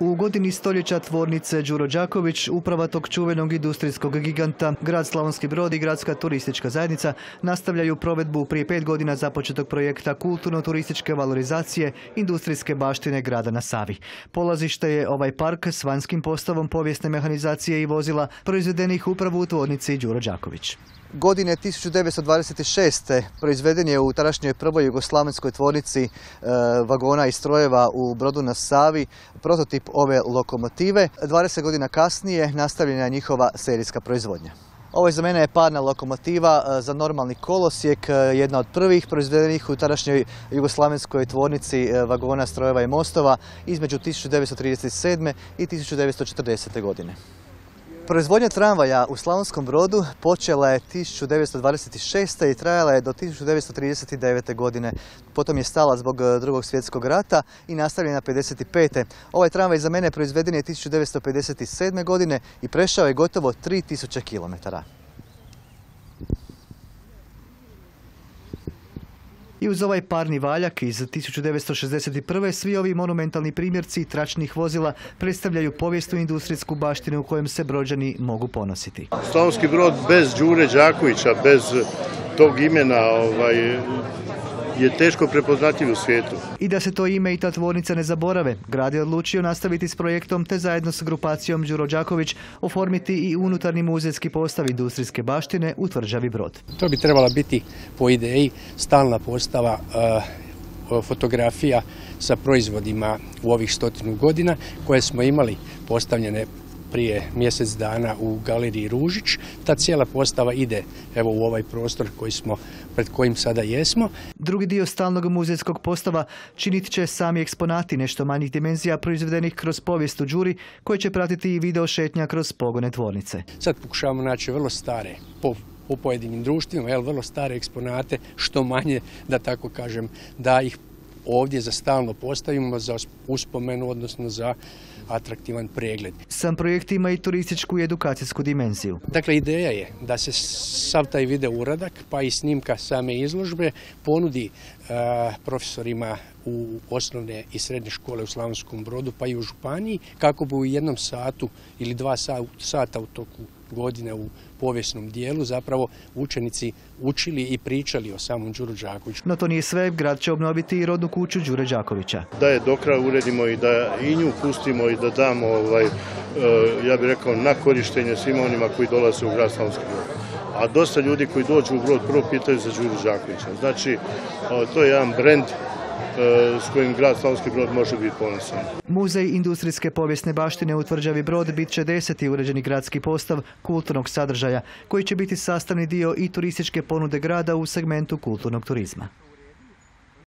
U godini stoljeća tvornice Đuro Đaković, uprava tog čuvenog industrijskog giganta, grad Slavonski Brod i gradska turistička zajednica nastavljaju provedbu prije pet godina započetog projekta kulturno-turističke valorizacije industrijske baštine grada na Savi. Polazište je ovaj park s vanjskim postavom povijesne mehanizacije i vozila proizvedenih upravo u tvornici Đuro Đaković. Godine 1926. proizveden je u tadašnjoj prvoj jugoslavenskoj tvornici e, vagona i strojeva u Brodu na Savi prototip ove lokomotive. 20 godina kasnije nastavljena je njihova serijska proizvodnja. Ovo je za mene parna lokomotiva e, za normalni kolosijek, e, jedna od prvih proizvedenih u tadašnjoj jugoslavenskoj tvornici vagona, strojeva i mostova između 1937. i 1940. godine. Proizvodnja tramvaja u Slavonskom brodu počela je 1926. i trajala je do 1939. godine. Potom je stala zbog eh, drugog svjetskog rata i nastavljena 1955. Ovaj tramvaj za mene proizveden je 1957. godine i prešao je gotovo 3000 km. I uz ovaj parni valjak iz 1961. svi ovi monumentalni primjerci tračnih vozila predstavljaju povijesnu industrijsku baštinu u kojem se brođani mogu ponositi. Slavonski brod bez Đure Đakovića, bez tog imena ovaj, je teško prepoznatljiv u svijetu. I da se to ime i ta tvornica ne zaborave, grad je odlučio nastaviti s projektom te zajedno s grupacijom Đuro Đaković oformiti i unutarnji muzejski postav industrijske baštine u tvrđavi brod. To bi trebala biti po ideji stalna postava eh, fotografija sa proizvodima u ovih stotinu godina koje smo imali postavljene prije mjesec dana u galeriji Ružić. Ta cijela postava ide evo u ovaj prostor koji smo, pred kojim sada jesmo. Drugi dio stalnog muzejskog postava činit će sami eksponati nešto manjih dimenzija proizvedenih kroz povijest u džuri koji će pratiti i video šetnja kroz pogone tvornice. Sad pokušavamo naći vrlo stare po u pojedinim društvima, jel, vrlo stare eksponate, što manje, da tako kažem, da ih ovdje za stalno postavimo za uspomenu, odnosno za atraktivan pregled. Sam projekt ima i turističku i edukacijsku dimenziju. Dakle, ideja je da se sav taj video uradak, pa i snimka same izložbe, ponudi profesorima u osnovne i srednje škole u Slavonskom brodu, pa i u Županiji, kako bi u jednom satu ili dva sata u toku godine u povijesnom dijelu zapravo učenici učili i pričali o samom Đuru Đakoviću. No to nije sve, grad će obnoviti i rodnu kuću Đure Đakovića. Da je do kraja uredimo i da i nju pustimo i da damo, ovaj, e, ja bih rekao, na korištenje svima onima koji dolaze u grad Slavonski brod. A dosta ljudi koji dođu u brod prvo pitaju za Đuru Đakovića. Znači, to je jedan brend s kojim grad Slavonski Brod može biti ponosan. Muzej industrijske povijesne baštine u Tvrđavi Brod bit će deseti uređeni gradski postav kulturnog sadržaja koji će biti sastavni dio i turističke ponude grada u segmentu kulturnog turizma.